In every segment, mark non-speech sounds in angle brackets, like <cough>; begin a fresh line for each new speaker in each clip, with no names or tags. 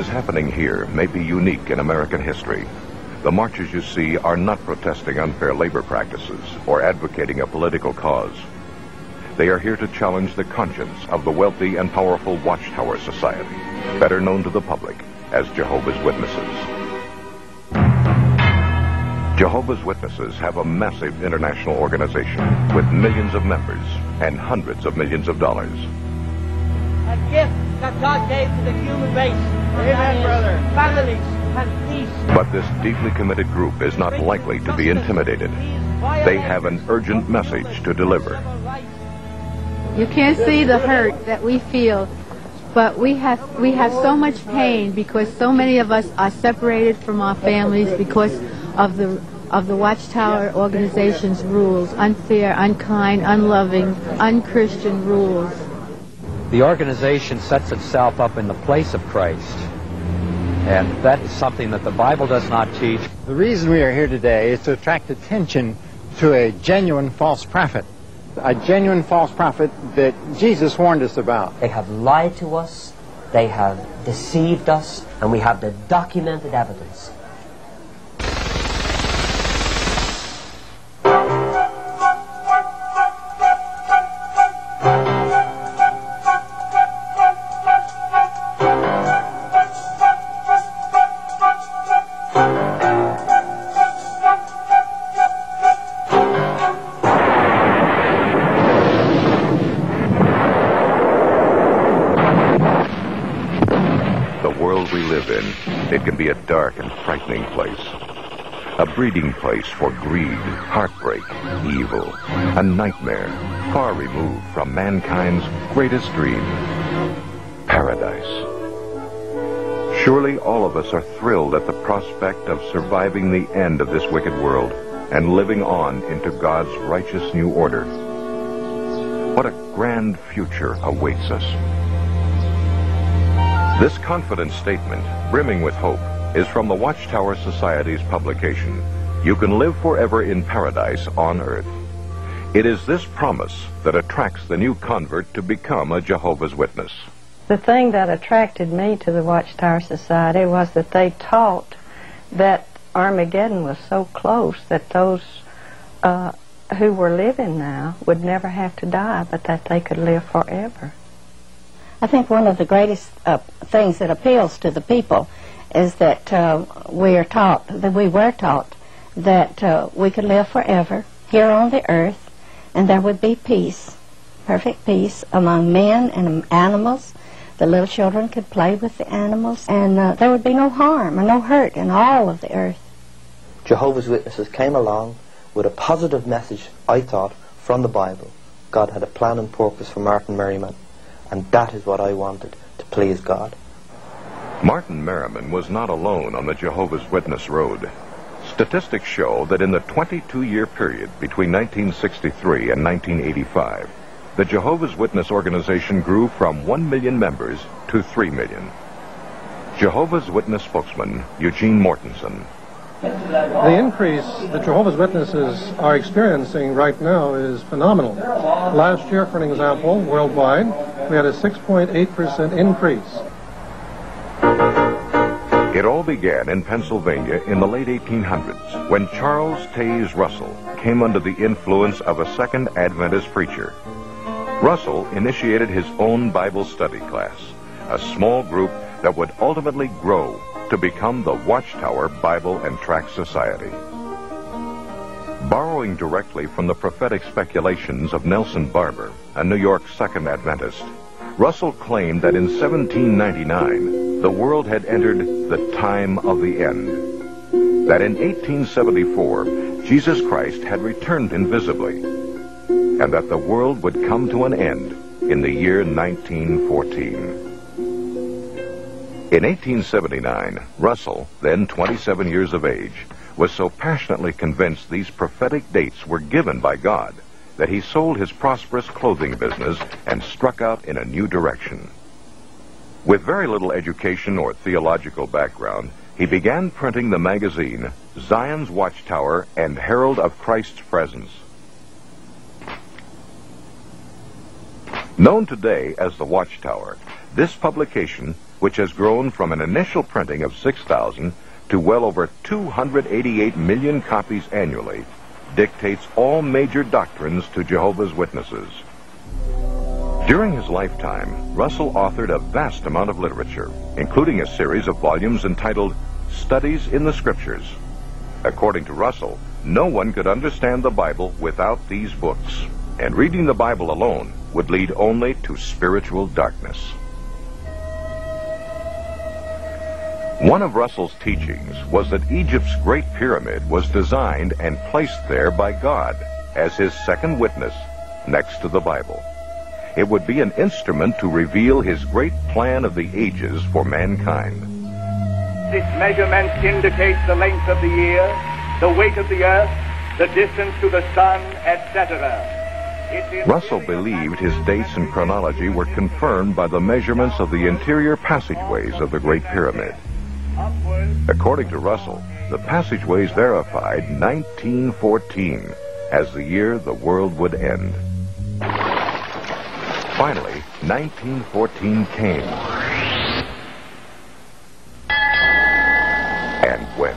Is happening here may be unique in American history. The marches you see are not protesting unfair labor practices or advocating a political cause. They are here to challenge the conscience of the wealthy and powerful Watchtower Society, better known to the public as Jehovah's Witnesses. Jehovah's Witnesses have a massive international organization with millions of members and hundreds of millions of dollars.
A gift that God gave to the human race. Amen, brother. Families and peace.
But this deeply committed group is not likely to be intimidated. They have an urgent message to deliver.
You can't see the hurt that we feel, but we have we have so much pain because so many of us are separated from our families because of the of the Watchtower organization's rules, unfair, unkind, unloving, unchristian rules.
The organization sets itself up in the place of Christ. And that is something that the Bible does not teach.
The reason we are here today is to attract attention to a genuine false prophet. A genuine false prophet that Jesus warned us about.
They have lied to us, they have deceived us, and we have the documented evidence.
Breeding place for greed, heartbreak, evil, a nightmare far removed from mankind's greatest dream, paradise. Surely all of us are thrilled at the prospect of surviving the end of this wicked world and living on into God's righteous new order. What a grand future awaits us. This confident statement, brimming with hope, is from the Watchtower Society's publication, You Can Live Forever in Paradise on Earth. It is this promise that attracts the new convert to become a Jehovah's Witness.
The thing that attracted me to the Watchtower Society was that they taught that Armageddon was so close that those uh, who were living now would never have to die, but that they could live forever.
I think one of the greatest uh, things that appeals to the people is that uh, we are taught, that we were taught, that uh, we could live forever here on the earth, and there would be peace, perfect peace among men and animals. The little children could play with the animals, and uh, there would be no harm or no hurt in all of the earth.
Jehovah's Witnesses came along with a positive message, I thought, from the Bible. God had a plan and purpose for Martin Merriman, and that is what I wanted, to please God.
Martin Merriman was not alone on the Jehovah's Witness road. Statistics show that in the 22 year period between 1963 and 1985, the Jehovah's Witness organization grew from 1 million members to 3 million. Jehovah's Witness spokesman Eugene Mortensen.
The increase that Jehovah's Witnesses are experiencing right now is phenomenal. Last year, for an example, worldwide, we had a 6.8% increase.
It all began in Pennsylvania in the late 1800s when Charles Taze Russell came under the influence of a Second Adventist preacher. Russell initiated his own Bible study class, a small group that would ultimately grow to become the Watchtower Bible and Tract Society. Borrowing directly from the prophetic speculations of Nelson Barbour, a New York Second Adventist, Russell claimed that in 1799 the world had entered the time of the end. That in 1874 Jesus Christ had returned invisibly, and that the world would come to an end in the year 1914. In 1879, Russell, then 27 years of age, was so passionately convinced these prophetic dates were given by God that he sold his prosperous clothing business and struck out in a new direction. With very little education or theological background, he began printing the magazine Zion's Watchtower and Herald of Christ's Presence. Known today as the Watchtower, this publication which has grown from an initial printing of 6,000 to well over 288 million copies annually, dictates all major doctrines to Jehovah's Witnesses. During his lifetime, Russell authored a vast amount of literature, including a series of volumes entitled Studies in the Scriptures. According to Russell, no one could understand the Bible without these books, and reading the Bible alone would lead only to spiritual darkness. One of Russell's teachings was that Egypt's Great Pyramid was designed and placed there by God as his second witness next to the Bible. It would be an instrument to reveal his great plan of the ages for mankind.
This measurement indicates the length of the year, the weight of the earth, the distance to the sun, etc.
Russell believed his dates and chronology were confirmed by the measurements of the interior passageways of the Great Pyramid. According to Russell, the passageways verified 1914 as the year the world would end. Finally, 1914 came and went.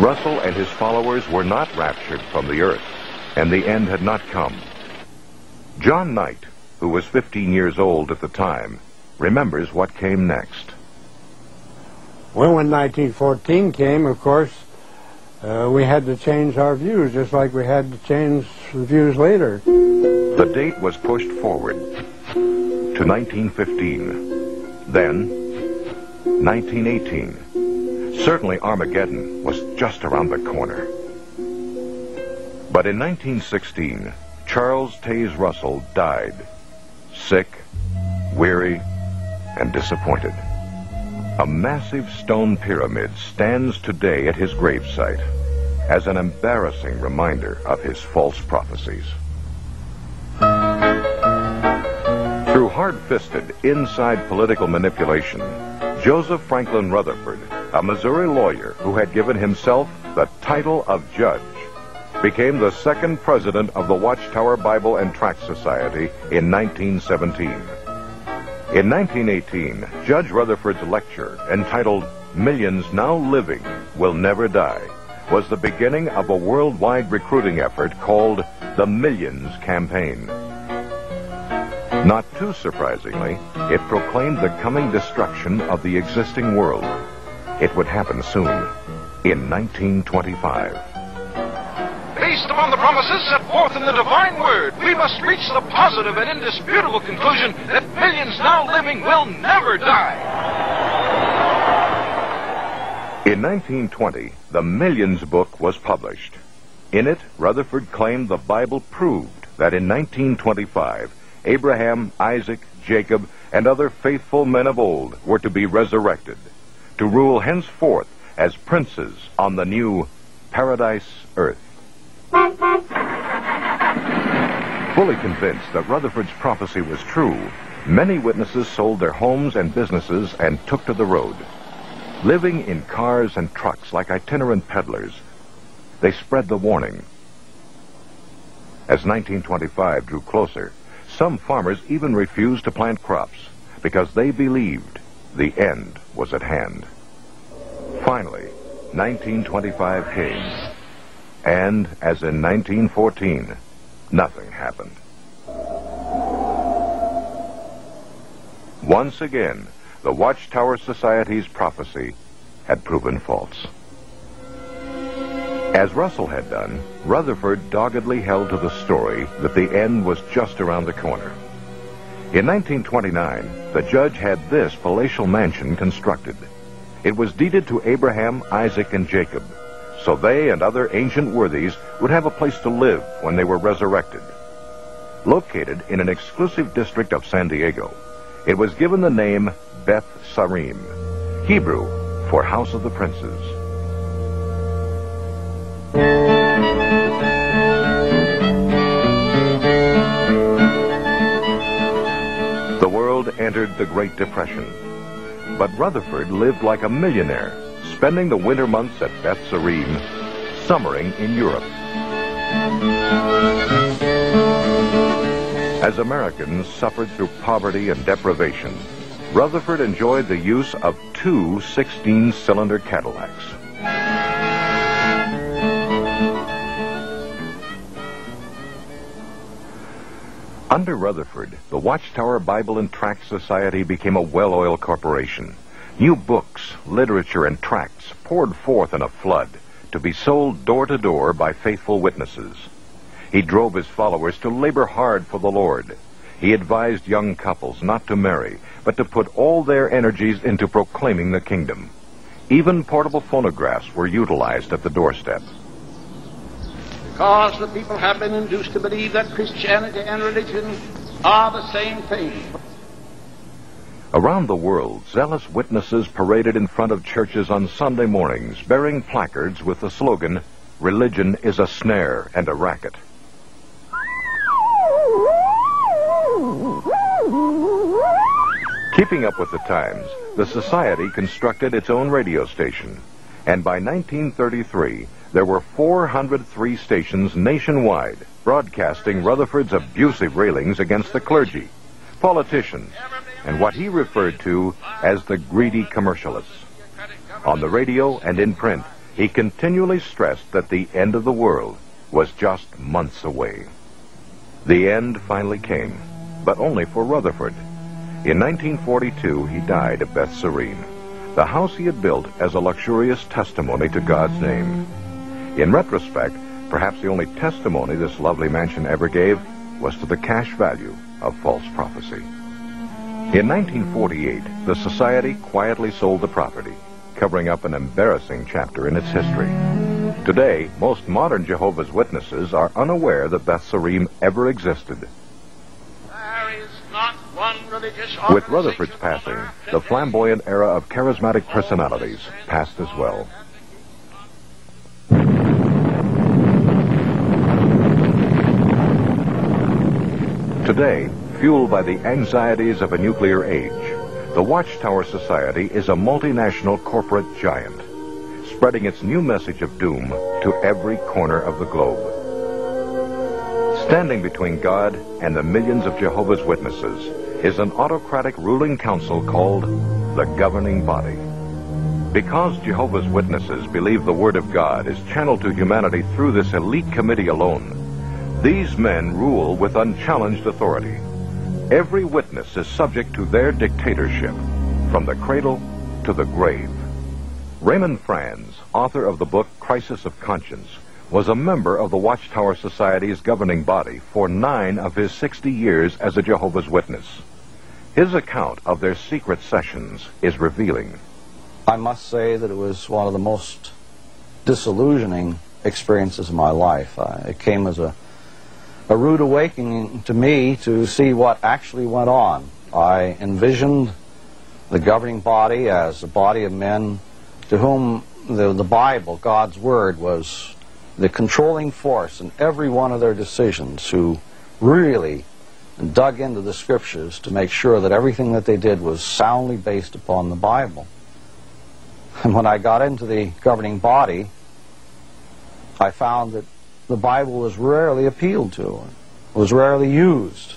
Russell and his followers were not raptured from the earth, and the end had not come. John Knight, who was 15 years old at the time, remembers what came next.
Well, when 1914 came, of course, uh, we had to change our views, just like we had to change the views later.
The date was pushed forward to 1915, then 1918. Certainly Armageddon was just around the corner. But in 1916, Charles Taze Russell died, sick, weary, and disappointed. A massive stone pyramid stands today at his gravesite as an embarrassing reminder of his false prophecies. Through hard-fisted, inside political manipulation, Joseph Franklin Rutherford, a Missouri lawyer who had given himself the title of judge, became the second president of the Watchtower Bible and Tract Society in 1917. In 1918, Judge Rutherford's lecture, entitled Millions Now Living Will Never Die, was the beginning of a worldwide recruiting effort called the Millions Campaign. Not too surprisingly, it proclaimed the coming destruction of the existing world. It would happen soon, in 1925.
Based upon the promises set forth in the divine word, we must reach the positive and indisputable conclusion that millions now living will never die.
In 1920, the Millions book was published. In it, Rutherford claimed the Bible proved that in 1925, Abraham, Isaac, Jacob, and other faithful men of old were to be resurrected, to rule henceforth as princes on the new paradise earth. Fully convinced that Rutherford's prophecy was true, many witnesses sold their homes and businesses and took to the road. Living in cars and trucks like itinerant peddlers, they spread the warning. As 1925 drew closer, some farmers even refused to plant crops because they believed the end was at hand. Finally, 1925 came. And, as in 1914, nothing happened. Once again, the Watchtower Society's prophecy had proven false. As Russell had done, Rutherford doggedly held to the story that the end was just around the corner. In 1929, the judge had this palatial mansion constructed. It was deeded to Abraham, Isaac, and Jacob, so they and other ancient worthies would have a place to live when they were resurrected. Located in an exclusive district of San Diego, it was given the name Beth Sarim, Hebrew for House of the Princes. The world entered the Great Depression, but Rutherford lived like a millionaire spending the winter months at Beth Sarim, summering in Europe. As Americans suffered through poverty and deprivation, Rutherford enjoyed the use of two 16-cylinder Cadillacs. Under Rutherford, the Watchtower Bible and Tract Society became a well-oiled corporation. New books, literature, and tracts poured forth in a flood to be sold door to door by faithful witnesses. He drove his followers to labor hard for the Lord. He advised young couples not to marry, but to put all their energies into proclaiming the kingdom. Even portable phonographs were utilized at the doorstep.
Because the people have been induced to believe that Christianity and religion are the same thing.
Around the world, zealous witnesses paraded in front of churches on Sunday mornings bearing placards with the slogan, Religion is a snare and a racket. Keeping up with the times, the Society constructed its own radio station, and by 1933, there were 403 stations nationwide broadcasting Rutherford's abusive railings against the clergy, politicians, and what he referred to as the greedy commercialists. On the radio and in print, he continually stressed that the end of the world was just months away. The end finally came, but only for Rutherford. In 1942, he died at Beth Sarim, the house he had built as a luxurious testimony to God's name. In retrospect, perhaps the only testimony this lovely mansion ever gave was to the cash value of false prophecy. In 1948, the Society quietly sold the property, covering up an embarrassing chapter in its history. Today, most modern Jehovah's Witnesses are unaware that Beth Sarim ever existed. With Rutherford's passing, the flamboyant era of charismatic personalities passed as well. Today, fueled by the anxieties of a nuclear age, the Watchtower Society is a multinational corporate giant, spreading its new message of doom to every corner of the globe. Standing between God and the millions of Jehovah's Witnesses is an autocratic ruling council called the governing body. Because Jehovah's Witnesses believe the Word of God is channeled to humanity through this elite committee alone, these men rule with unchallenged authority. Every witness is subject to their dictatorship, from the cradle to the grave. Raymond Franz, author of the book Crisis of Conscience, was a member of the Watchtower Society's governing body for nine of his 60 years as a Jehovah's Witness. His account of their secret sessions is revealing.
I must say that it was one of the most disillusioning experiences of my life. It came as a a rude awakening to me to see what actually went on. I envisioned the governing body as a body of men to whom the, the Bible, God's Word, was the controlling force in every one of their decisions, who really dug into the Scriptures to make sure that everything that they did was soundly based upon the Bible. And when I got into the governing body, I found that the Bible was rarely appealed to, was rarely used.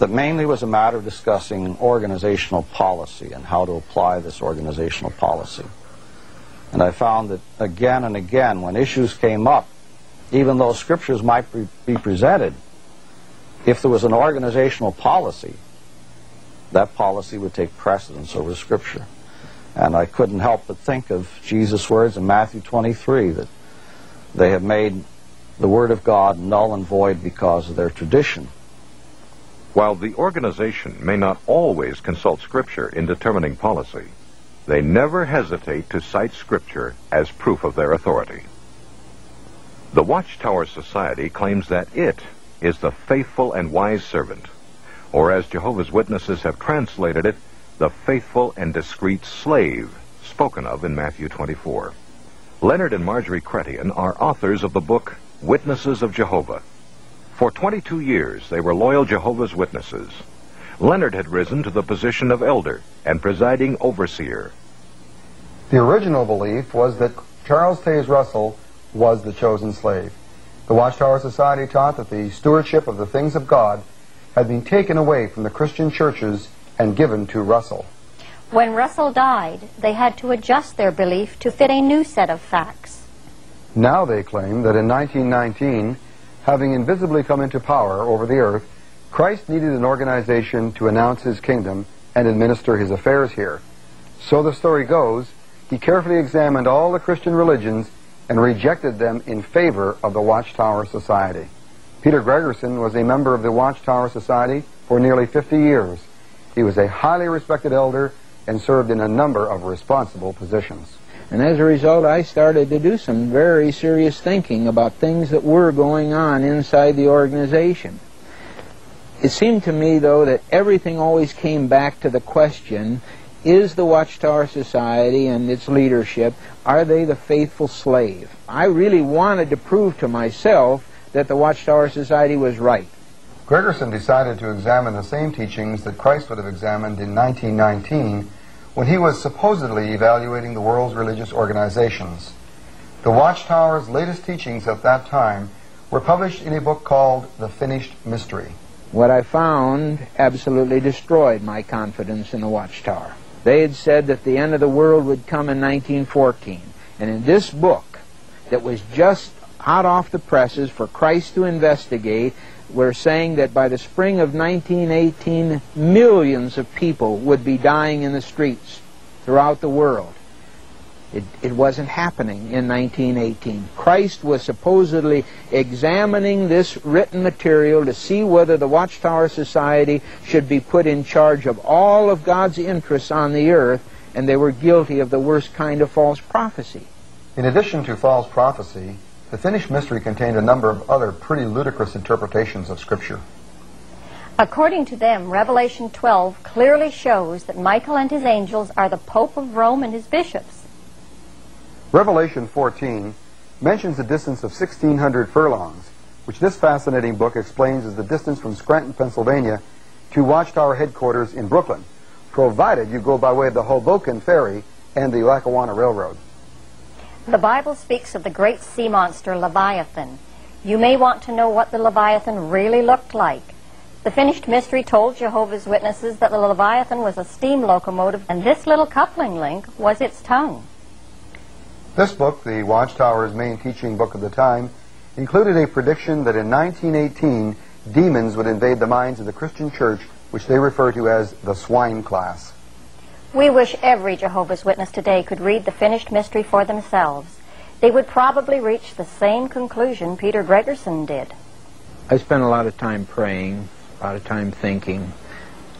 That mainly was a matter of discussing organizational policy and how to apply this organizational policy. And I found that again and again, when issues came up, even though scriptures might be presented, if there was an organizational policy, that policy would take precedence over scripture. And I couldn't help but think of Jesus' words in Matthew 23 that they have made the Word of God null and void because of their tradition.
While the organization may not always consult Scripture in determining policy, they never hesitate to cite Scripture as proof of their authority. The Watchtower Society claims that it is the faithful and wise servant, or as Jehovah's Witnesses have translated it, the faithful and discreet slave spoken of in Matthew 24. Leonard and Marjorie Chrétien are authors of the book Witnesses of Jehovah. For 22 years, they were loyal Jehovah's Witnesses. Leonard had risen to the position of elder and presiding overseer.
The original belief was that Charles Taze Russell was the chosen slave. The Watchtower Society taught that the stewardship of the things of God had been taken away from the Christian churches and given to Russell.
When Russell died, they had to adjust their belief to fit a new set of facts.
Now they claim that in 1919, having invisibly come into power over the earth, Christ needed an organization to announce his kingdom and administer his affairs here. So the story goes, he carefully examined all the Christian religions and rejected them in favor of the Watchtower Society. Peter Gregerson was a member of the Watchtower Society for nearly 50 years. He was a highly respected elder and served in a number of responsible positions.
And as a result, I started to do some very serious thinking about things that were going on inside the organization. It seemed to me, though, that everything always came back to the question, is the Watchtower Society and its leadership, are they the faithful slave? I really wanted to prove to myself that the Watchtower Society was right.
Gregerson decided to examine the same teachings that Christ would have examined in 1919 when he was supposedly evaluating the world's religious organizations. The Watchtower's latest teachings at that time were published in a book called The Finished Mystery.
What I found absolutely destroyed my confidence in the Watchtower. They had said that the end of the world would come in 1914. And in this book, that was just hot off the presses for Christ to investigate, we're saying that by the spring of 1918, millions of people would be dying in the streets throughout the world. It, it, wasn't happening in 1918. Christ was supposedly examining this written material to see whether the Watchtower Society should be put in charge of all of God's interests on the earth, and they were guilty of the worst kind of false prophecy.
In addition to false prophecy, the finished mystery contained a number of other pretty ludicrous interpretations of Scripture.
According to them, Revelation 12 clearly shows that Michael and his angels are the Pope of Rome and his bishops.
Revelation 14 mentions a distance of 1,600 furlongs, which this fascinating book explains as the distance from Scranton, Pennsylvania to Watchtower headquarters in Brooklyn, provided you go by way of the Hoboken Ferry and the Lackawanna Railroad.
The Bible speaks of the great sea monster Leviathan. You may want to know what the Leviathan really looked like. The finished mystery told Jehovah's Witnesses that the Leviathan was a steam locomotive, and this little coupling link was its tongue.
This book, the Watchtower's main teaching book of the time, included a prediction that in 1918 demons would invade the minds of the Christian church, which they refer to as the swine class.
We wish every Jehovah's Witness today could read the finished mystery for themselves. They would probably reach the same conclusion Peter Gregerson did.
I spent a lot of time praying, a lot of time thinking,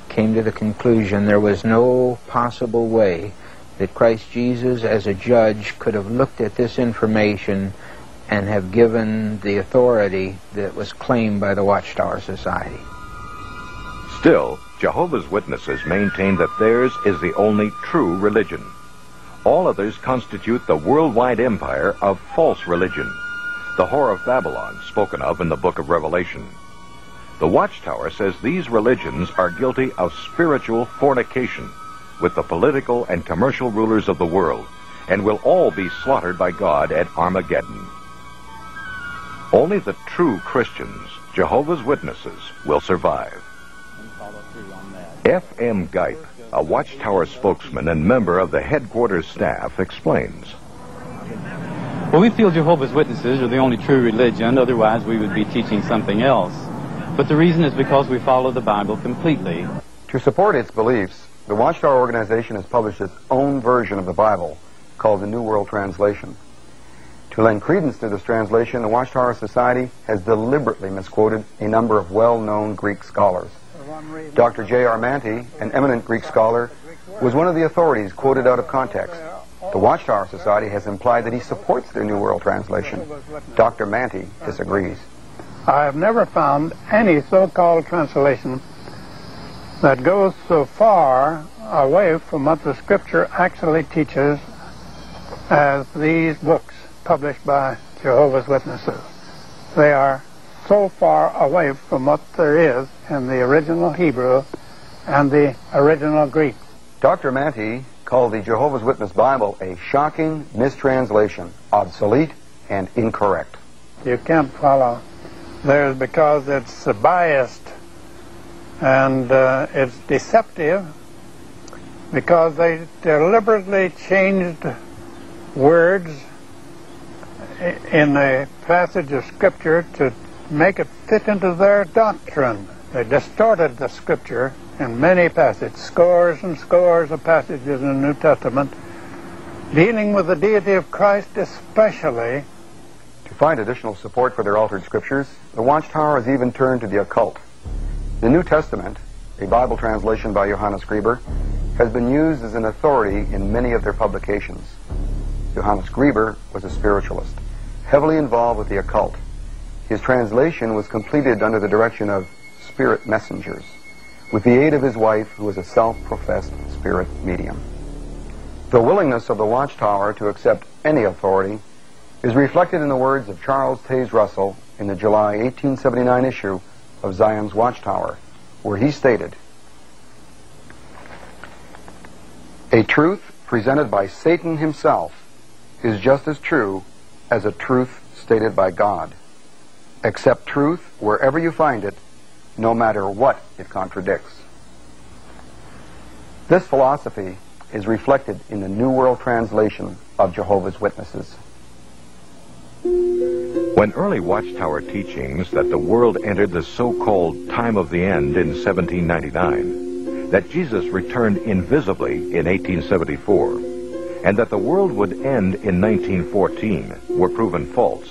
came to the conclusion there was no possible way that Christ Jesus, as a judge, could have looked at this information and have given the authority that was claimed by the Watchtower Society.
Still, Jehovah's Witnesses maintain that theirs is the only true religion. All others constitute the worldwide empire of false religion, the whore of Babylon spoken of in the book of Revelation. The Watchtower says these religions are guilty of spiritual fornication with the political and commercial rulers of the world and will all be slaughtered by God at Armageddon. Only the true Christians, Jehovah's Witnesses, will survive. F.M. Gipe, a Watchtower spokesman and member of the headquarters staff, explains.
Well, we feel Jehovah's Witnesses are the only true religion, otherwise, we would be teaching something else. But the reason is because we follow the Bible completely.
To support its beliefs, the Watchtower organization has published its own version of the Bible called the New World Translation. To lend credence to this translation, the Watchtower Society has deliberately misquoted a number of well-known Greek scholars. Dr. J.R. Mantey, an eminent Greek scholar, was one of the authorities quoted out of context. The Watchtower Society has implied that he supports their New World Translation. Dr. Mantey disagrees.
I have never found any so-called translation that goes so far away from what the Scripture actually teaches as these books published by Jehovah's Witnesses. They are so far away from what there is in the original Hebrew and the original Greek.
Dr. Mantey called the Jehovah's Witness Bible a shocking mistranslation, obsolete and incorrect.
You can't follow theirs because it's biased And uh, it's deceptive because they deliberately changed words in a passage of Scripture to make it fit into their doctrine. They distorted the Scripture in many passages, scores and scores of passages in the New Testament, dealing with the deity of Christ especially.
To find additional support for their altered scriptures, the Watchtower has even turned to the occult. The New Testament, a Bible translation by Johannes Greber, has been used as an authority in many of their publications. Johannes Greber was a spiritualist, heavily involved with the occult. His translation was completed under the direction of spirit messengers, with the aid of his wife, who was a self-professed spirit medium. The willingness of the Watchtower to accept any authority is reflected in the words of Charles Taze Russell in the July 1879 issue of Zion's Watchtower, where he stated, A truth presented by Satan himself is just as true as a truth stated by God. Accept truth wherever you find it, no matter what it contradicts. This philosophy is reflected in the New World Translation of Jehovah's Witnesses.
When early Watchtower teachings that the world entered the so-called time of the end in 1799, that Jesus returned invisibly in 1874, and that the world would end in 1914 were proven false.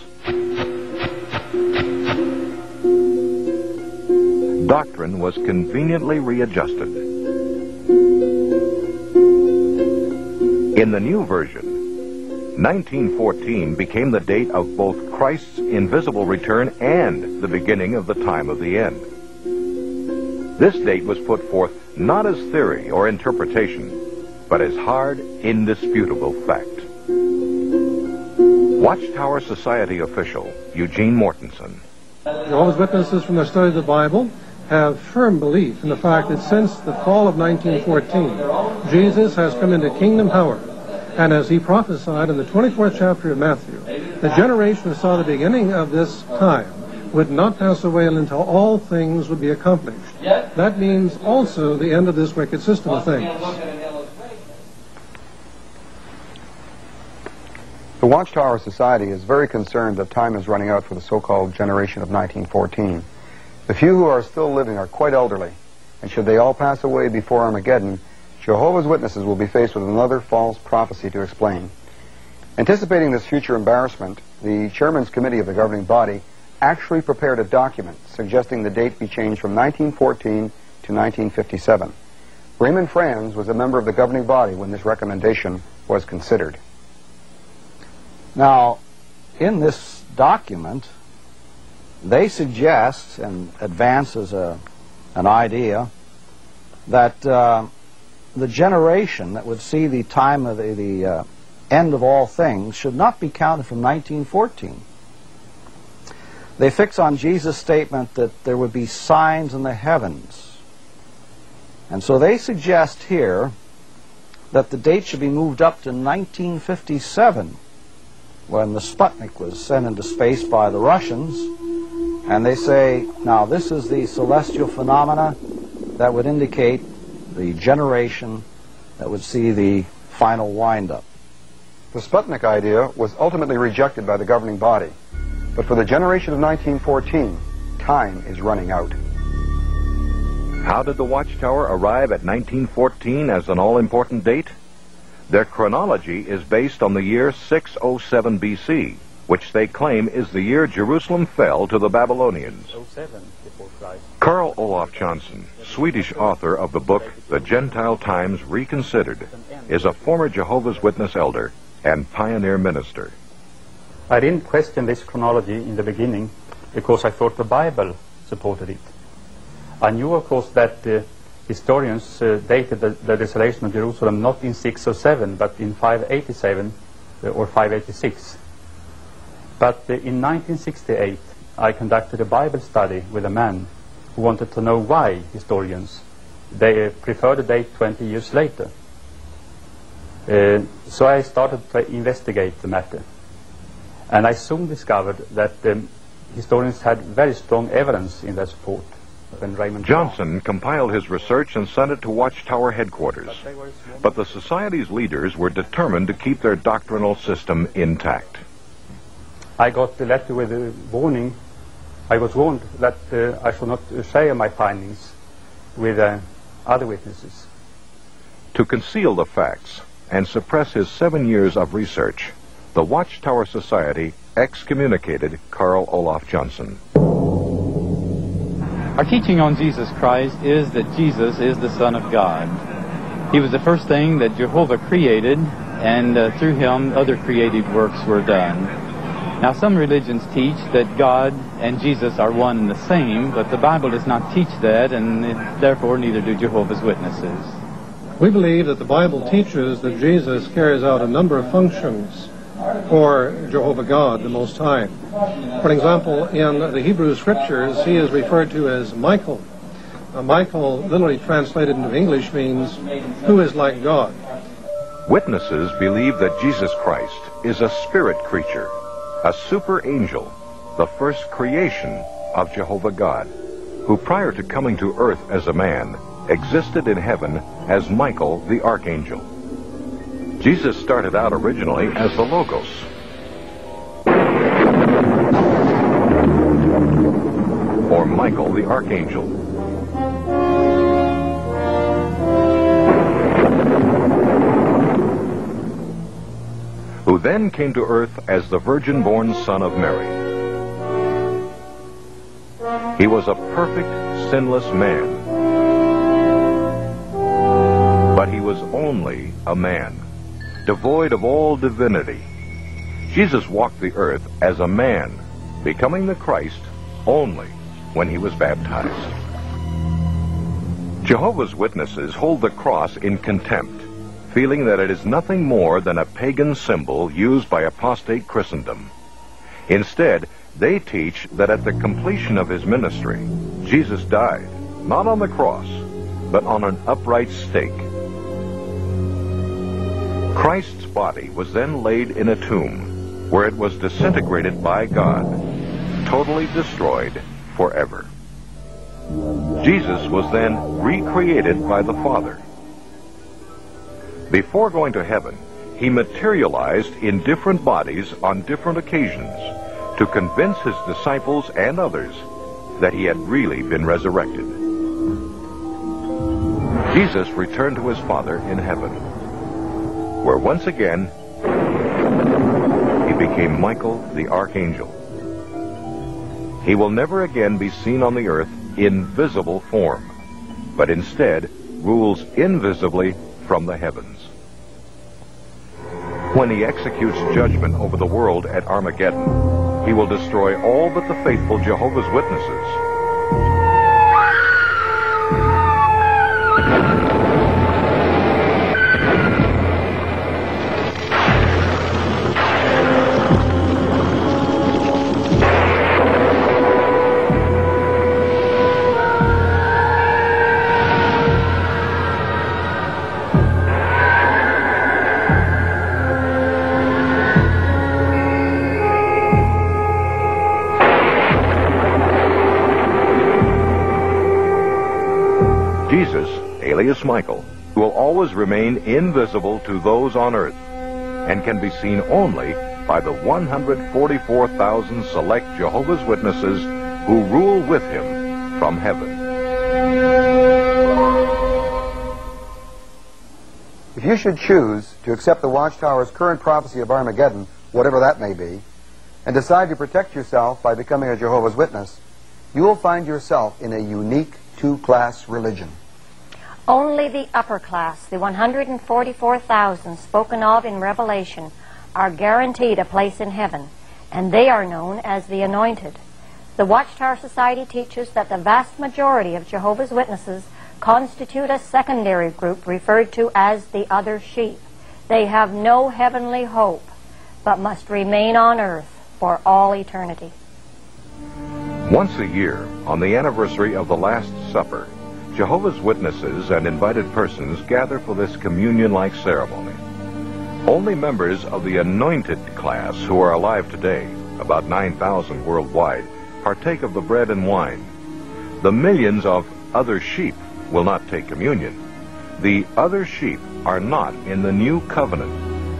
Doctrine was conveniently readjusted. In the new version, 1914 became the date of both Christ's invisible return and the beginning of the time of the end. This date was put forth not as theory or interpretation, but as hard, indisputable fact. Watchtower Society official Eugene Mortensen.
Jehovah's Witnesses, from their study of the Bible, have firm belief in the fact that since the fall of 1914, Jesus has come into kingdom power and as he prophesied in the 24th chapter of Matthew, the generation who saw the beginning of this time would not pass away until all things would be accomplished. That means also the end of this wicked system of things.
The Watchtower Society is very concerned that time is running out for the so-called generation of 1914. The few who are still living are quite elderly, and should they all pass away before Armageddon, Jehovah's Witnesses will be faced with another false prophecy to explain. Anticipating this future embarrassment, the Chairman's Committee of the governing body actually prepared a document suggesting the date be changed from 1914 to 1957. Raymond Franz was a member of the governing body when this recommendation was considered.
Now, in this document, they suggest and advance as a, an idea that uh, the generation that would see the time of the, the uh, end of all things should not be counted from 1914. They fix on Jesus' statement that there would be signs in the heavens. And so they suggest here that the date should be moved up to 1957 when the Sputnik was sent into space by the Russians. And they say, now this is the celestial phenomena that would indicate the generation that would see the final windup.
The Sputnik idea was ultimately rejected by the governing body, but for the generation of 1914, time is running out.
How did the Watchtower arrive at 1914 as an all-important date? Their chronology is based on the year 607 BC, which they claim is the year Jerusalem fell to the Babylonians.
07 before Christ.
Carl Olof Jonsson, Swedish author of the book The Gentile Times Reconsidered, is a former Jehovah's Witness elder and pioneer minister.
I didn't question this chronology in the beginning because I thought the Bible supported it. I knew, of course, that uh, historians uh, dated the, the, desolation of Jerusalem not in 607 but in 587 uh, or 586. But in 1968, I conducted a Bible study with a man who wanted to know why historians they uh, prefer the date 20 years later. Uh, so I started to investigate the matter. And I soon discovered that um, historians had very strong evidence in their support. when Raymond
Johnson compiled his research and sent it to Watchtower headquarters. But the Society's leaders were determined to keep their doctrinal system intact.
I got the letter with a warning. I was warned that uh, I should not uh, share my findings with uh, other witnesses.
To conceal the facts and suppress his seven years of research, the Watchtower Society excommunicated Carl Olof Jonsson.
Our teaching on Jesus Christ is that Jesus is the Son of God. He was the first thing that Jehovah created, and uh, through him other creative works were done. Now, some religions teach that God and Jesus are one and the same, but the Bible does not teach that, and it, therefore neither do Jehovah's Witnesses.
We believe that the Bible teaches that Jesus carries out a number of functions for Jehovah God, the Most High. For example, in the Hebrew Scriptures, he is referred to as Michael. Uh, Michael, literally translated into English, means who is like God.
Witnesses believe that Jesus Christ is a spirit creature, a super angel, the first creation of Jehovah God, who prior to coming to earth as a man, existed in heaven as Michael the archangel. Jesus started out originally as the Logos. Or Michael the Archangel. Then came to earth as the virgin born son of Mary. He was a perfect, sinless man. But he was only a man devoid of all divinity. Jesus walked the earth as a man, becoming the Christ only when he was baptized. Jehovah's Witnesses hold the cross in contempt, feeling that it is nothing more than a pagan symbol used by apostate Christendom. Instead, they teach that at the completion of his ministry, Jesus died, not on the cross, but on an upright stake Christ's body was then laid in a tomb where it was disintegrated by God, totally destroyed forever. Jesus was then recreated by the Father. Before going to heaven, he materialized in different bodies on different occasions to convince his disciples and others that he had really been resurrected. Jesus returned to his Father in heaven where once again he became Michael the Archangel. He will never again be seen on the earth in visible form, but instead rules invisibly from the heavens. When he executes judgment over the world at Armageddon, he will destroy all but the faithful Jehovah's Witnesses Michael, will always remain invisible to those on earth and can be seen only by the 144,000 select Jehovah's Witnesses who rule with him from heaven.
If you should choose to accept the Watchtower's current prophecy of Armageddon, whatever that may be, and decide to protect yourself by becoming a Jehovah's Witness, you will find yourself in a unique two-class religion.
Only the upper class, the 144,000 spoken of in Revelation, are guaranteed a place in heaven, and they are known as the anointed. The Watchtower Society teaches that the vast majority of Jehovah's Witnesses constitute a secondary group referred to as the other sheep. They have no heavenly hope, but must remain on earth for all eternity.
Once a year, on the anniversary of the Last Supper, Jehovah's Witnesses and invited persons gather for this communion-like ceremony. Only members of the anointed class who are alive today, about 9,000 worldwide, partake of the bread and wine. The millions of other sheep will not take communion. The other sheep are not in the new covenant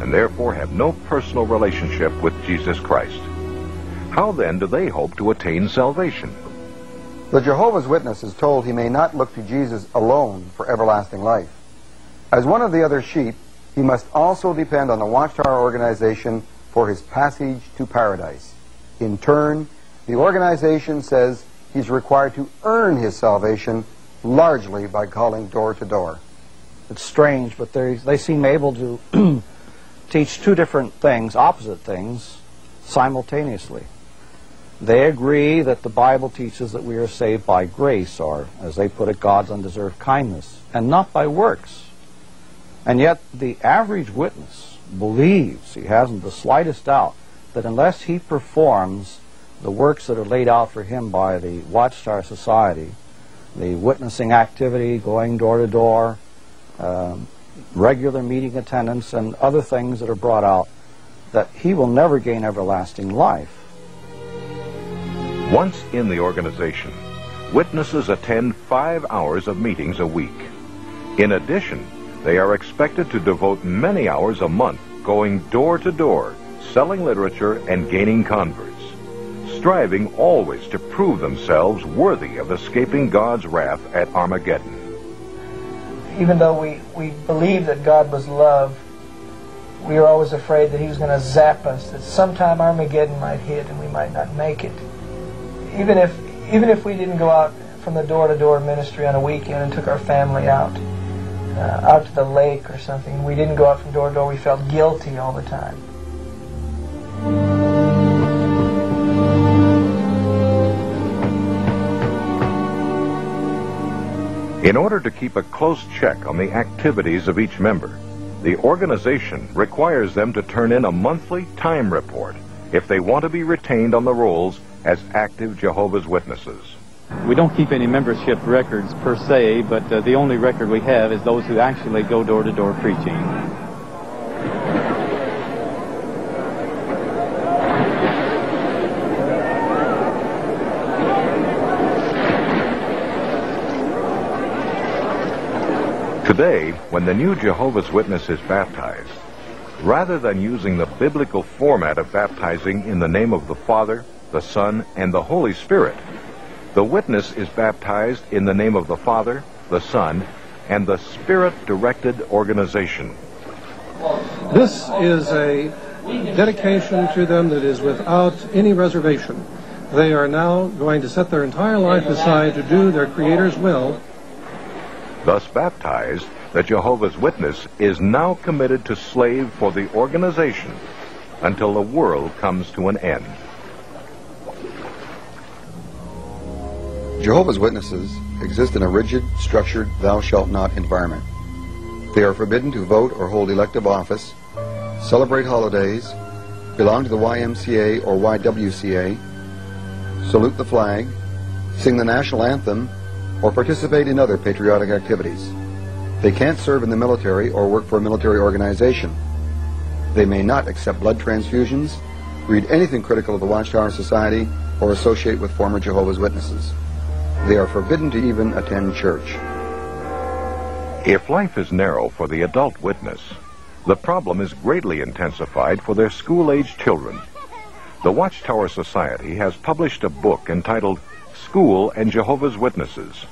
and therefore have no personal relationship with Jesus Christ. How then do they hope to attain salvation?
The Jehovah's Witness is told he may not look to Jesus alone for everlasting life. As one of the other sheep, he must also depend on the Watchtower organization for his passage to paradise. In turn, the organization says he's required to earn his salvation largely by calling door to door.
It's strange, but they, they seem able to <clears throat> teach two different things, opposite things, simultaneously. They agree that the Bible teaches that we are saved by grace, or, as they put it, God's undeserved kindness, and not by works. And yet, the average witness believes, he hasn't the slightest doubt, that unless he performs the works that are laid out for him by the Watchtower Society, the witnessing activity, going door to door, um, regular meeting attendance, and other things that are brought out, that he will never gain everlasting life.
Once in the organization, witnesses attend five hours of meetings a week. In addition, they are expected to devote many hours a month going door to door, selling literature and gaining converts, striving always to prove themselves worthy of escaping God's wrath at Armageddon.
Even though we, we believe that God was love, we were always afraid that he was going to zap us, that sometime Armageddon might hit and we might not make it even if even if we didn't go out from the door to door ministry on a weekend and took our family out uh, out to the lake or something, we didn't go out from door to door. We felt guilty all the time.
In order to keep a close check on the activities of each member, the organization requires them to turn in a monthly time report if they want to be retained on the rolls as active Jehovah's Witnesses.
We don't keep any membership records per se, but uh, the only record we have is those who actually go door to door preaching.
Today, when the new Jehovah's Witness is baptized, rather than using the biblical format of baptizing in the name of the Father, the Son, and the Holy Spirit. The witness is baptized in the name of the Father, the Son, and the Spirit-directed organization.
This is a dedication to them that is without any reservation. They are now going to set their entire life aside to do their Creator's will.
Thus baptized, the Jehovah's Witness is now committed to slave for the organization until the world comes to an end.
Jehovah's Witnesses exist in a rigid, structured, thou shalt not environment. They are forbidden to vote or hold elective office, celebrate holidays, belong to the YMCA or YWCA, salute the flag, sing the national anthem, or participate in other patriotic activities. They can't serve in the military or work for a military organization. They may not accept blood transfusions, read anything critical of the Watchtower Society, or associate with former Jehovah's Witnesses. They are forbidden to even attend church.
If life is narrow for the adult witness, the problem is greatly intensified for their school-age children. The Watchtower Society has published a book entitled School and Jehovah's Witnesses.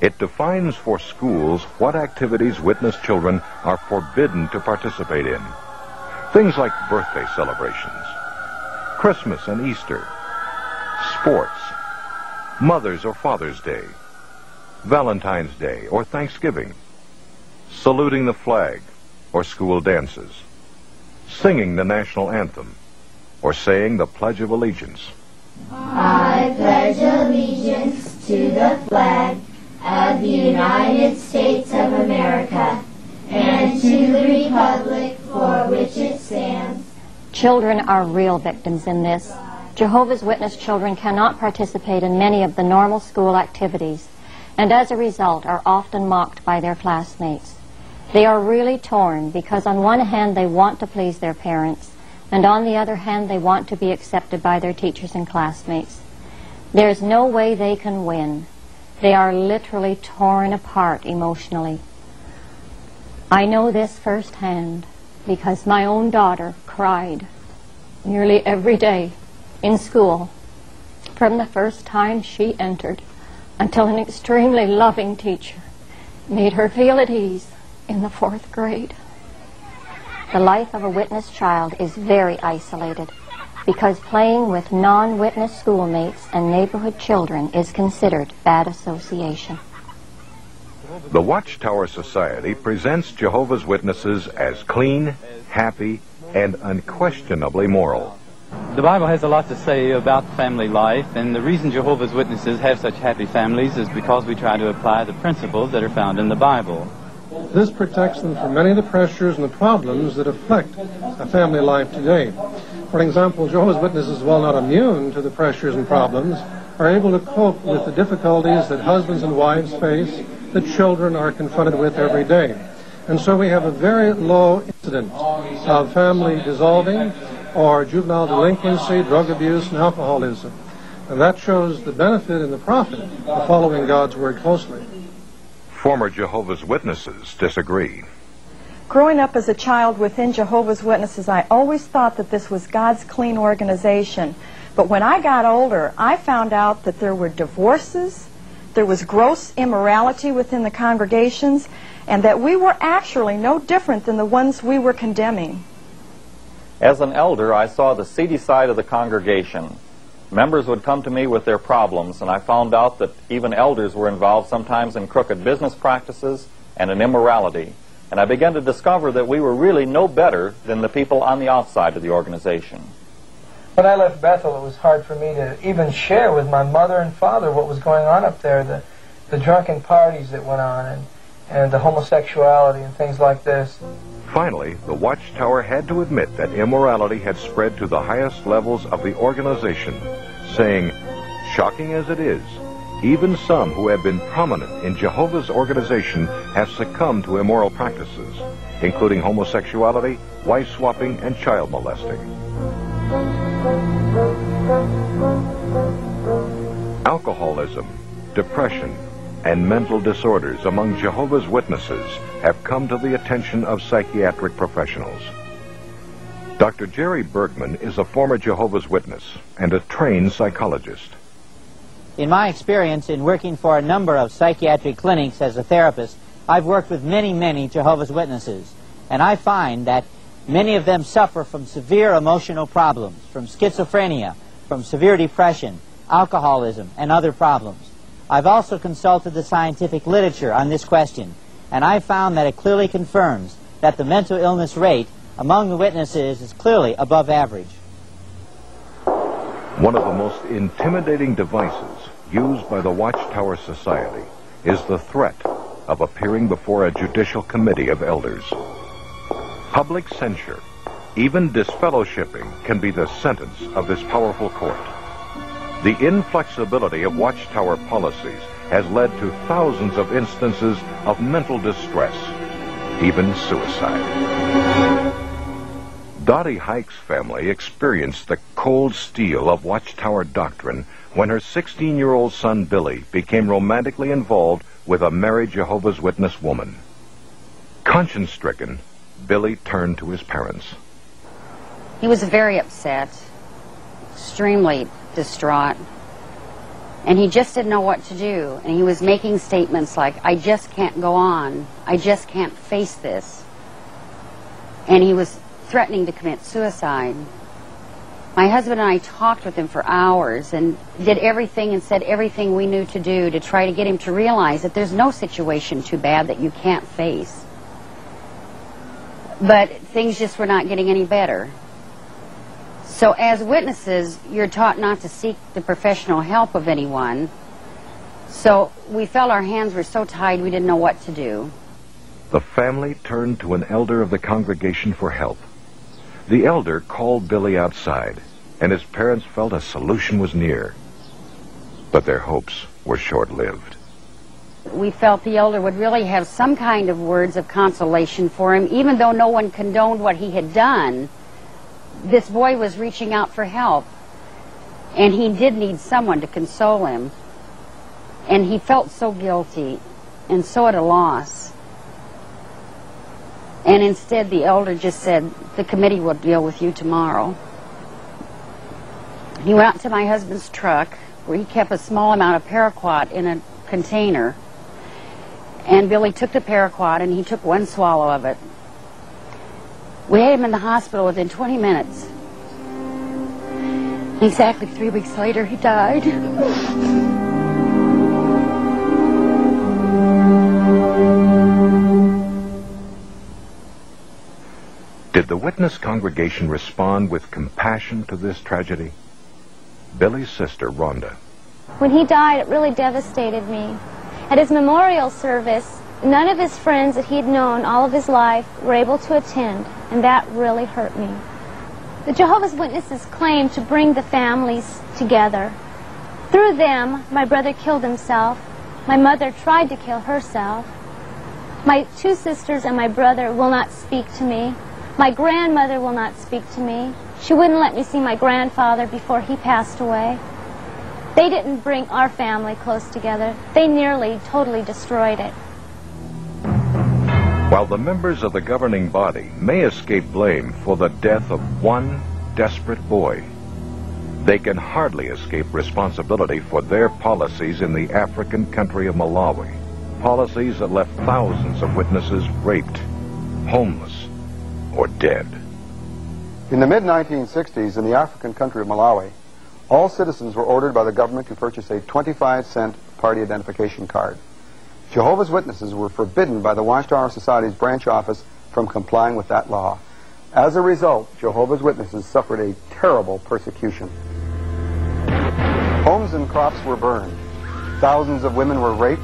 It defines for schools what activities witness children are forbidden to participate in. Things like birthday celebrations, Christmas and Easter, sports, Mother's or Father's Day, Valentine's Day or Thanksgiving, saluting the flag or school dances, singing the national anthem, or saying the Pledge of Allegiance.
I pledge allegiance to the flag of the United States of America and to the republic for which it stands.
Children are real victims in this. Jehovah's Witness children cannot participate in many of the normal school activities and as a result are often mocked by their classmates. They are really torn because on one hand they want to please their parents and on the other hand they want to be accepted by their teachers and classmates. There is no way they can win. They are literally torn apart emotionally. I know this firsthand because my own daughter cried nearly every day in school from the first time she entered until an extremely loving teacher made her feel at ease in the fourth grade. The life of a witness child is very isolated because playing with non-witness schoolmates and neighborhood children is considered bad association.
The Watchtower Society presents Jehovah's Witnesses as clean, happy, and unquestionably moral.
The Bible has a lot to say about family life, and the reason Jehovah's Witnesses have such happy families is because we try to apply the principles that are found in the Bible.
This protects them from many of the pressures and the problems that afflict a family life today. For example, Jehovah's Witnesses, while not immune to the pressures and problems, are able to cope with the difficulties that husbands and wives face, that children are confronted with every day. And so we have a very low incident of family dissolving or juvenile delinquency, drug abuse, and alcoholism. And that shows the benefit and the profit of following God's Word closely.
Former Jehovah's Witnesses disagree.
Growing up as a child within Jehovah's Witnesses, I always thought that this was God's clean organization. But when I got older, I found out that there were divorces, there was gross immorality within the congregations, and that we were actually no different than the ones we were condemning.
As an elder, I saw the seedy side of the congregation. Members would come to me with their problems, and I found out that even elders were involved sometimes in crooked business practices and in immorality. And I began to discover that we were really no better than the people on the outside of the organization.
When I left Bethel, it was hard for me to even share with my mother and father what was going on up there, the, the drunken parties that went on, and, and the homosexuality and things like this.
Finally, the Watchtower had to admit that immorality had spread to the highest levels of the organization, saying, shocking as it is, even some who have been prominent in Jehovah's organization have succumbed to immoral practices, including homosexuality, wife swapping, and child molesting. Alcoholism, depression, and mental disorders among Jehovah's Witnesses have come to the attention of psychiatric professionals. Dr. Jerry Bergman is a former Jehovah's Witness and a trained psychologist.
In my experience in working for a number of psychiatric clinics as a therapist, I've worked with many, many Jehovah's Witnesses, and I find that many of them suffer from severe emotional problems, from schizophrenia, from severe depression, alcoholism, and other problems. I've also consulted the scientific literature on this question, and I found that it clearly confirms that the mental illness rate among the witnesses is clearly above average.
One of the most intimidating devices used by the Watchtower Society is the threat of appearing before a judicial committee of elders. Public censure, even disfellowshipping, can be the sentence of this powerful court. The inflexibility of Watchtower policies has led to thousands of instances of mental distress, even suicide. Dottie Hike's family experienced the cold steel of Watchtower doctrine when her 16-year-old son Billy became romantically involved with a married Jehovah's Witness woman. Conscience-stricken, Billy turned to his parents.
He was very upset, extremely distraught. And he just didn't know what to do. And he was making statements like, I just can't go on. I just can't face this. And he was threatening to commit suicide. My husband and I talked with him for hours and did everything and said everything we knew to do to try to get him to realize that there's no situation too bad that you can't face. But things just were not getting any better. So as witnesses, you're taught not to seek the professional help of anyone. So we felt our hands were so tied we didn't know what to do.
The family turned to an elder of the congregation for help. The elder called Billy outside, and his parents felt a solution was near. But their hopes were short-lived.
We felt the elder would really have some kind of words of consolation for him, even though no one condoned what he had done. This boy was reaching out for help, and he did need someone to console him. And he felt so guilty and so at a loss. And instead, the elder just said, The committee will deal with you tomorrow. He went out to my husband's truck where he kept a small amount of paraquat in a container. And Billy took the paraquat and he took one swallow of it. We had him in the hospital within 20 minutes. Exactly three weeks later, he died.
Did the witness congregation respond with compassion to this tragedy? Billy's sister, Rhonda.
When he died, it really devastated me. At his memorial service, none of his friends that he'd known all of his life were able to attend, and that really hurt me. The Jehovah's Witnesses claim to bring the families together. Through them, my brother killed himself. My mother tried to kill herself. My two sisters and my brother will not speak to me. My grandmother will not speak to me. She wouldn't let me see my grandfather before he passed away. They didn't bring our family close together. They nearly totally destroyed it.
While the members of the governing body may escape blame for the death of one desperate boy, they can hardly escape responsibility for their policies in the African country of Malawi. Policies that left thousands of witnesses raped, homeless, or dead.
In the mid-1960s, in the African country of Malawi, all citizens were ordered by the government to purchase a 25 cent party identification card. Jehovah's Witnesses were forbidden by the Watchtower Society's branch office from complying with that law. As a result, Jehovah's Witnesses suffered a terrible persecution. Homes and crops were burned. Thousands of women were raped,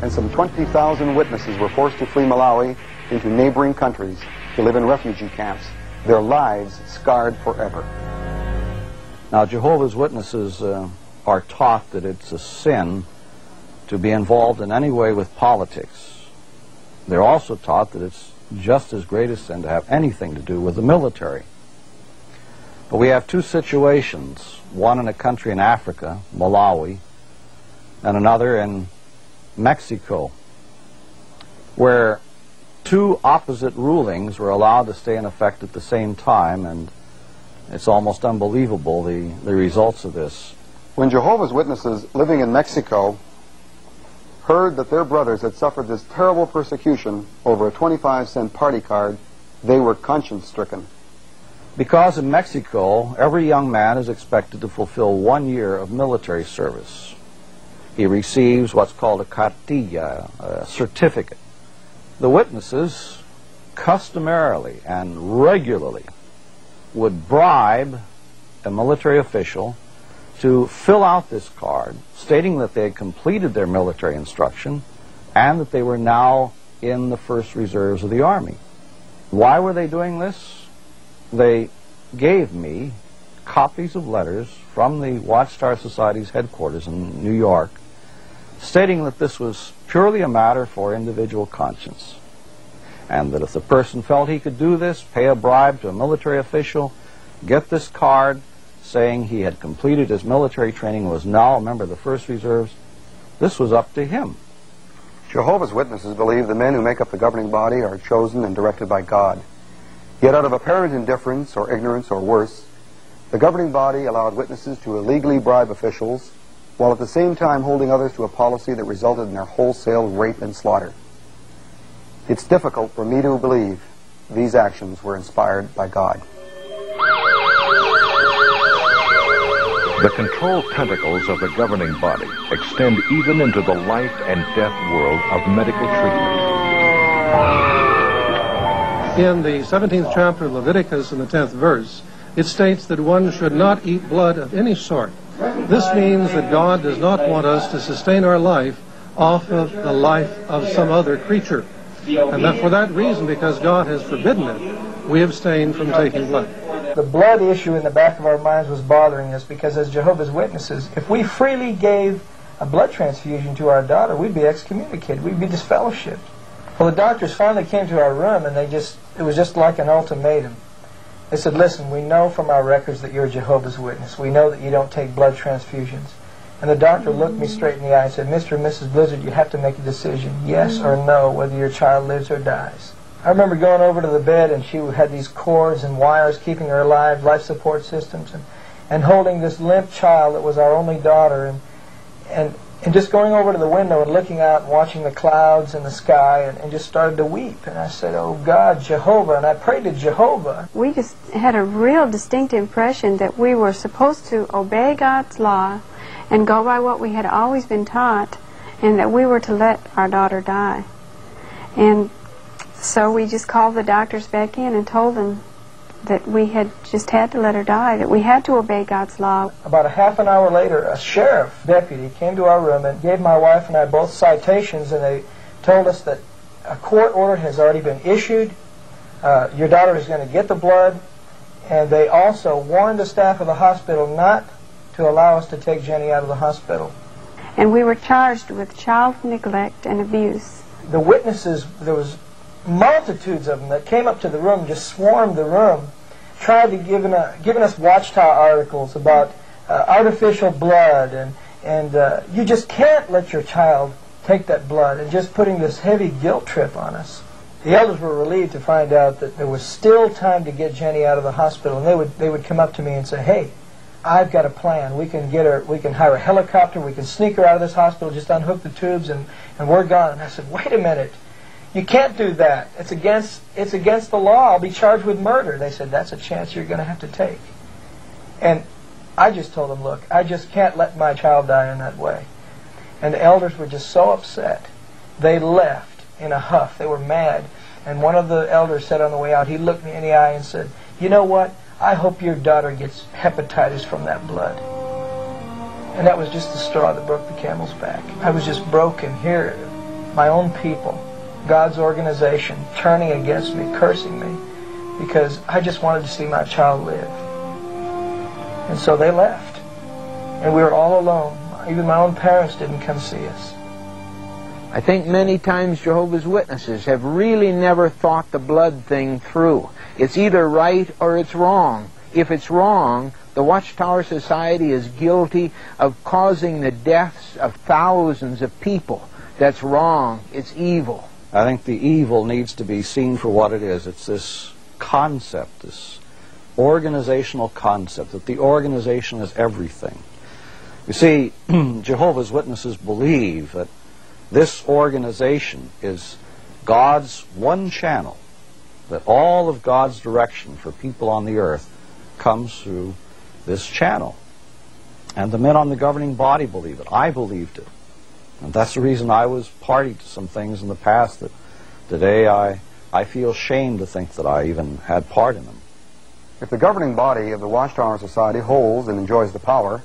and some 20,000 witnesses were forced to flee Malawi into neighboring countries to live in refugee camps, their lives scarred forever.
Now, Jehovah's Witnesses uh, are taught that it's a sin to be involved in any way with politics. They're also taught that it's just as great a sin to have anything to do with the military. But we have two situations, one in a country in Africa, Malawi, and another in Mexico, where two opposite rulings were allowed to stay in effect at the same time, and it's almost unbelievable the, the results of this.
When Jehovah's Witnesses living in Mexico heard that their brothers had suffered this terrible persecution over a 25 cent party card, they were conscience stricken.
Because in Mexico, every young man is expected to fulfill one year of military service. He receives what's called a cartilla, a certificate. The witnesses customarily and regularly would bribe a military official to fill out this card stating that they had completed their military instruction and that they were now in the first reserves of the Army. Why were they doing this? They gave me copies of letters from the Watchtower Society's headquarters in New York stating that this was purely a matter for individual conscience and that if the person felt he could do this, pay a bribe to a military official, get this card saying he had completed his military training and was now a member of the First Reserves, this was up to him.
Jehovah's Witnesses believe the men who make up the governing body are chosen and directed by God. Yet out of apparent indifference or ignorance or worse, the governing body allowed witnesses to illegally bribe officials while at the same time holding others to a policy that resulted in their wholesale rape and slaughter. It's difficult for me to believe these actions were inspired by God.
The control tentacles of the governing body extend even into the life and death world of medical treatment.
In the 17th chapter of Leviticus, in the 10th verse, it states that one should not eat blood of any sort. This means that God does not want us to sustain our life off of the life of some other creature. And that for that reason, because God has forbidden it, we abstain from taking blood.
The blood issue in the back of our minds was bothering us because as Jehovah's Witnesses, if we freely gave a blood transfusion to our daughter, we'd be excommunicated. We'd be disfellowshipped. Well, the doctors finally came to our room and they just, it was just like an ultimatum. They said, listen, we know from our records that you're a Jehovah's Witness. We know that you don't take blood transfusions. And the doctor looked me straight in the eye and said, Mr. and Mrs. Blizzard, you have to make a decision, yes or no, whether your child lives or dies. I remember going over to the bed and she had these cords and wires keeping her alive, life support systems, and, and holding this limp child that was our only daughter. And, and, and just going over to the window and looking out and watching the clouds and the sky and, and just started to weep. And I said, Oh God, Jehovah. And I prayed to Jehovah.
We just had a real distinct impression that we were supposed to obey God's law and go by what we had always been taught, and that we were to let our daughter die. And so we just called the doctors back in and told them that we had just had to let her die, that we had to obey God's law.
About a half an hour later, a sheriff deputy came to our room and gave my wife and I both citations, and they told us that a court order has already been issued. Uh, your daughter is going to get the blood, and they also warned the staff of the hospital not to allow us to take Jenny out of the hospital.
And we were charged with child neglect and abuse.
The witnesses, there was multitudes of them that came up to the room, just swarmed the room, tried to give a, giving us watchtower articles about uh, artificial blood, and and uh, you just can't let your child take that blood, and just putting this heavy guilt trip on us. The elders were relieved to find out that there was still time to get Jenny out of the hospital, and they would they would come up to me and say, "Hey, I've got a plan. We can get her. We can hire a helicopter. We can sneak her out of this hospital. Just unhook the tubes, and and we're gone." And I said, "Wait a minute." You can't do that. It's against it's against the law. I'll be charged with murder. They said that's a chance you're going to have to take. And I just told them, look, I just can't let my child die in that way. And the elders were just so upset. They left in a huff. They were mad. And one of the elders said on the way out, he looked me in the eye and said, "You know what? I hope your daughter gets hepatitis from that blood." And that was just the straw that broke the camel's back. I was just broken here. My own people God's organization turning against me, cursing me, because I just wanted to see my child live. And so they left. And we were all alone. Even my own parents didn't come see us.
I think many times Jehovah's Witnesses have really never thought the blood thing through. It's either right or it's wrong. If it's wrong, the Watchtower Society is guilty of causing the deaths of thousands of people. That's wrong. It's evil.
I think the evil needs to be seen for what it is. It's this concept, this organizational concept, that the organization is everything. You see, <clears throat> Jehovah's Witnesses believe that this organization is God's one channel, that all of God's direction for people on the earth comes through this channel. And the men on the governing body believe it. I believed it. And that's the reason I was party to some things in the past that today I, I feel shame to think that I even had part in them.
If the governing body of the Watchtower Society holds and enjoys the power,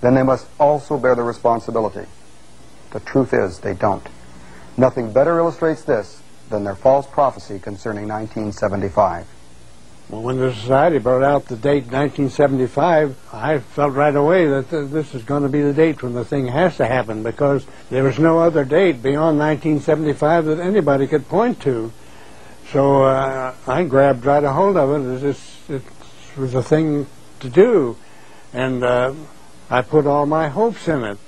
then they must also bear the responsibility. The truth is, they don't. Nothing better illustrates this than their false prophecy concerning 1975.
Well, when the Society brought out the date 1975, I felt right away that th this is going to be the date when the thing has to happen because there was no other date beyond 1975 that anybody could point to. So uh, I grabbed right a hold of it. It, it was a thing to do, and uh, I put all my hopes in it.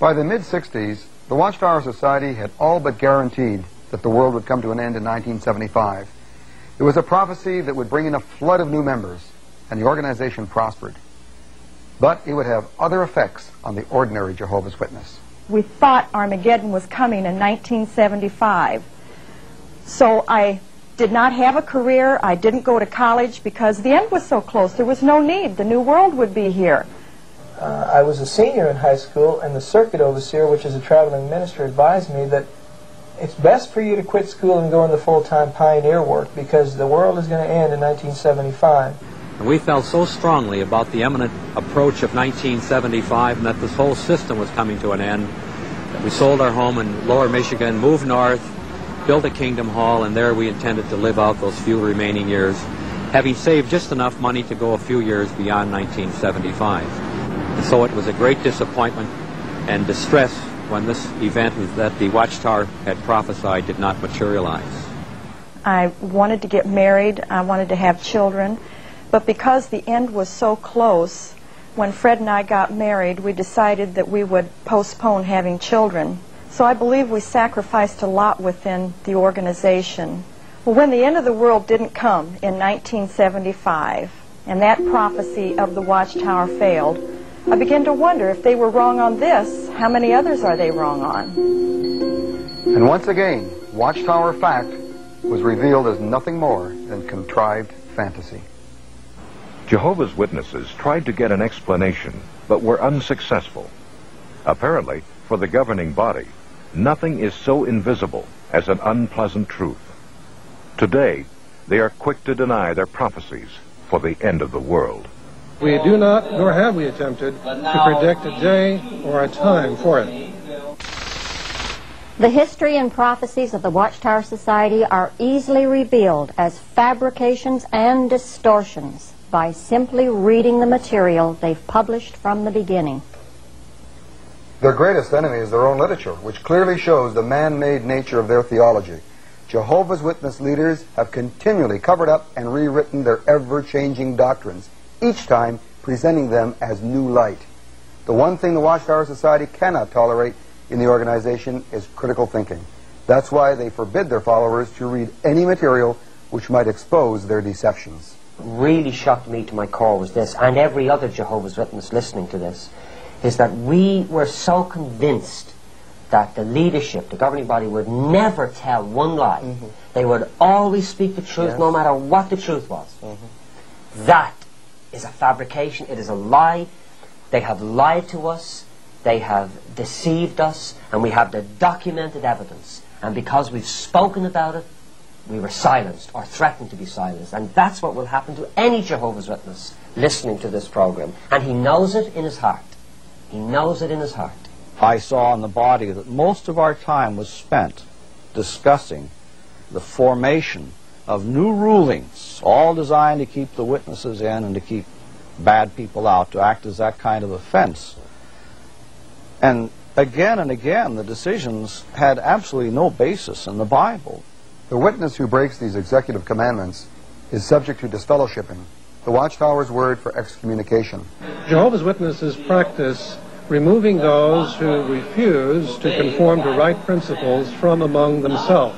By the mid-60s, the Watchtower Society had all but guaranteed that the world would come to an end in 1975. It was a prophecy that would bring in a flood of new members, and the organization prospered. But it would have other effects on the ordinary Jehovah's Witness.
We thought Armageddon was coming in 1975. So I did not have a career. I didn't go to college because the end was so close. There was no need. The new world would be here.
Uh, I was a senior in high school, and the circuit overseer, which is a traveling minister, advised me that it's best for you to quit school and go into full-time pioneer work because the world is going to end in 1975.
And we felt so strongly about the imminent approach of 1975 and that this whole system was coming to an end that we sold our home in lower Michigan, moved north, built a Kingdom Hall, and there we intended to live out those few remaining years, having saved just enough money to go a few years beyond 1975. And so it was a great disappointment and distress when this event that the Watchtower had prophesied did not materialize.
I wanted to get married. I wanted to have children. But because the end was so close, when Fred and I got married, we decided that we would postpone having children. So I believe we sacrificed a lot within the organization. Well, when the end of the world didn't come in 1975, and that prophecy of the watchtower failed, I begin to wonder if they were wrong on this, how many others are they wrong on?
And once again, Watchtower fact was revealed as nothing more than contrived fantasy.
Jehovah's Witnesses tried to get an explanation, but were unsuccessful. Apparently, for the governing body, nothing is so invisible as an unpleasant truth. Today, they are quick to deny their prophecies for the end of the world.
We do not, nor have we attempted, to predict a day or a time for it.
The history and prophecies of the Watchtower Society are easily revealed as fabrications and distortions by simply reading the material they've published from the beginning.
Their greatest enemy is their own literature, which clearly shows the man-made nature of their theology. Jehovah's Witness leaders have continually covered up and rewritten their ever-changing doctrines, each time presenting them as new light. The one thing the Watchtower Society cannot tolerate in the organization is critical thinking. That's why they forbid their followers to read any material which might expose their deceptions.
Really shocked me to my core was this, and every other Jehovah's Witness listening to this, is that we were so convinced that the leadership, the governing body, would never tell one lie.
Mm-hmm.
They would always speak the truth
Yes.
no matter what the truth was.
Mm-hmm.
That is a fabrication. It is a lie. They have lied to us. They have deceived us. And we have the documented evidence. And because we've spoken about it, we were silenced or threatened to be silenced. And that's what will happen to any Jehovah's Witness listening to this program. And he knows it in his heart. He knows it in his heart.
I saw in the body that most of our time was spent discussing the formation of new rulings, all designed to keep the witnesses in and to keep bad people out, to act as that kind of a fence. And again and again, the decisions had absolutely no basis in the Bible.
The witness who breaks these executive commandments is subject to disfellowshipping, the Watchtower's word for excommunication.
Jehovah's Witnesses practice removing those who refuse to conform to right principles from among themselves.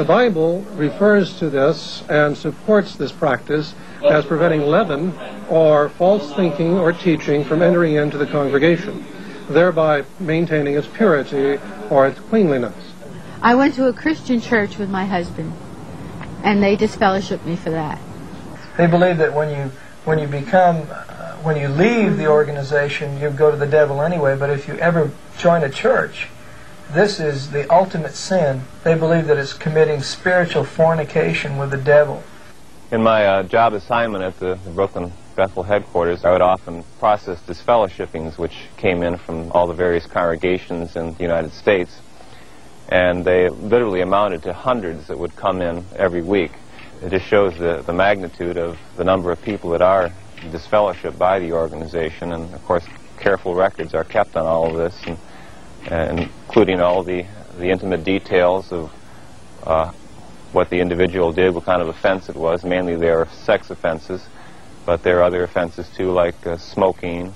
The Bible refers to this and supports this practice as preventing leaven or false thinking or teaching from entering into the congregation, thereby maintaining its purity or its cleanliness.
I went to a Christian church with my husband, and they disfellowshipped me for that.
They believe that when you when you become uh, when you leave the organization, you go to the devil anyway. But if you ever join a church, this is the ultimate sin. They believe that it's committing spiritual fornication with the devil.
In my uh, job assignment at the, Brooklyn Bethel headquarters, I would often process disfellowshippings which came in from all the various congregations in the United States. And they literally amounted to hundreds that would come in every week. It just shows the, the magnitude of the number of people that are disfellowshipped by the organization. And of course, careful records are kept on all of this, and including all the, the intimate details of uh, what the individual did, what kind of offense it was. Mainly they are sex offenses, but there are other offenses too, like uh, smoking,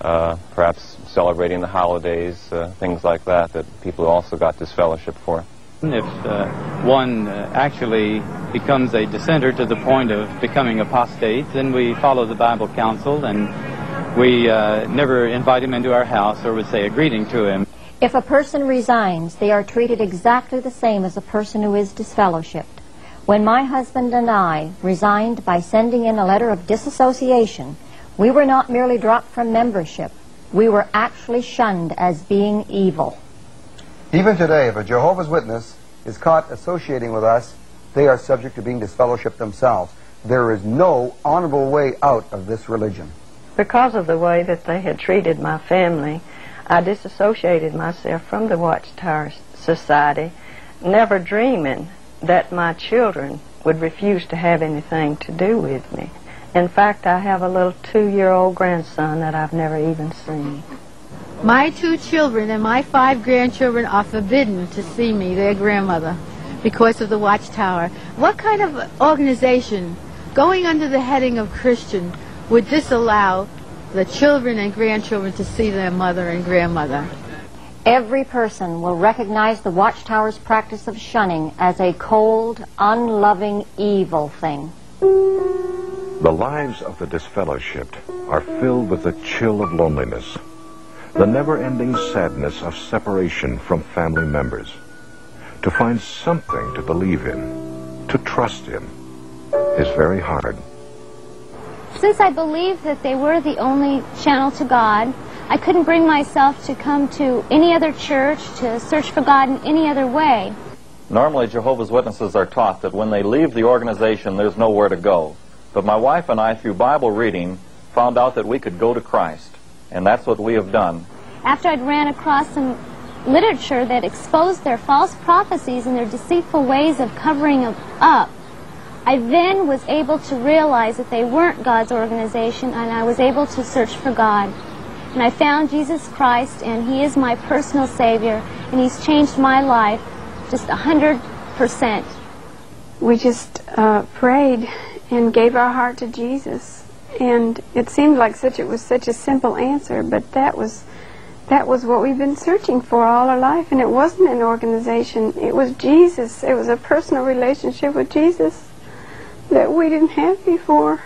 uh, perhaps celebrating the holidays, uh, things like that, that people also got disfellowship for.
If uh, one uh, actually becomes a dissenter to the point of becoming apostate, then we follow the Bible counsel and we uh, never invite him into our house or would say a greeting to him.
If a person resigns, they are treated exactly the same as a person who is disfellowshipped. When my husband and I resigned by sending in a letter of disassociation, we were not merely dropped from membership, we were actually shunned as being evil.
Even today, if a Jehovah's Witness is caught associating with us, they are subject to being disfellowshipped themselves. There is no honorable way out of this religion.
Because of the way that they had treated my family, I disassociated myself from the Watchtower Society, never dreaming that my children would refuse to have anything to do with me. In fact, I have a little two-year-old grandson that I've never even seen.
My two children and my five grandchildren are forbidden to see me, their grandmother, because of the Watchtower. What kind of organization, going under the heading of Christian, would disallow the children and grandchildren to see their mother and grandmother.
Every person will recognize the Watchtower's practice of shunning as a cold, unloving, evil thing.
The lives of the disfellowshipped are filled with the chill of loneliness, the never-ending sadness of separation from family members. To find something to believe in, to trust in, is very hard.
Since I believed that they were the only channel to God, I couldn't bring myself to come to any other church, to search for God in any other way.
Normally, Jehovah's Witnesses are taught that when they leave the organization, there's nowhere to go. But my wife and I, through Bible reading, found out that we could go to Christ. And that's what we have done.
After I'd ran across some literature that exposed their false prophecies and their deceitful ways of covering up, I then was able to realize that they weren't God's organization, and I was able to search for God. And I found Jesus Christ, and He is my personal Savior, and He's changed my life just a hundred percent.
We just uh, prayed and gave our heart to Jesus, and it seemed like such it was such a simple answer, but that was that was what we've been searching for all our life, and it wasn't an organization. It was Jesus. It was a personal relationship with Jesus that we didn't have before.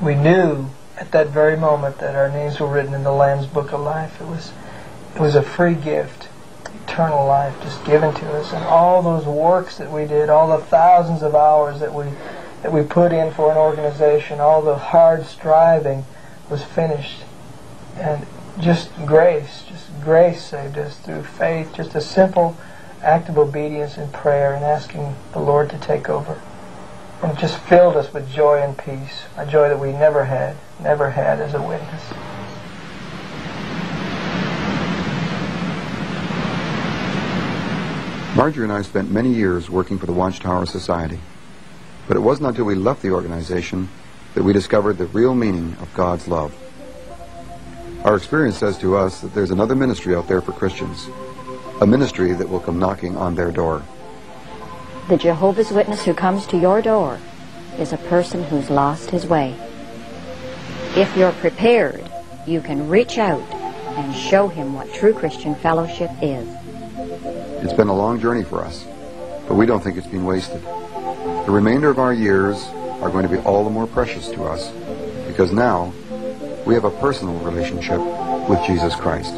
We knew at that very moment that our names were written in the Lamb's Book of Life. It was, it was a free gift, eternal life just given to us, and all those works that we did, all the thousands of hours that we that we put in for an organization, all the hard striving was finished, and just grace, just grace saved us through faith, just a simple act of obedience and prayer and asking the Lord to take over. And it just filled us with joy and peace, a joy that we never had, never had as a witness.
Marjorie and I spent many years working for the Watchtower Society. But it wasn't until we left the organization that we discovered the real meaning of God's love. Our experience says to us that there's another ministry out there for Christians, a ministry that will come knocking on their door.
The Jehovah's Witness who comes to your door is a person who's lost his way. If you're prepared, you can reach out and show him what true Christian fellowship is.
It's been a long journey for us, but we don't think it's been wasted. The remainder of our years are going to be all the more precious to us because now we have a personal relationship with Jesus Christ.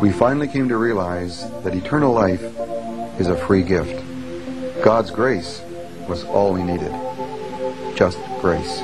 We finally came to realize that eternal life is a free gift. God's grace was all we needed. Just grace.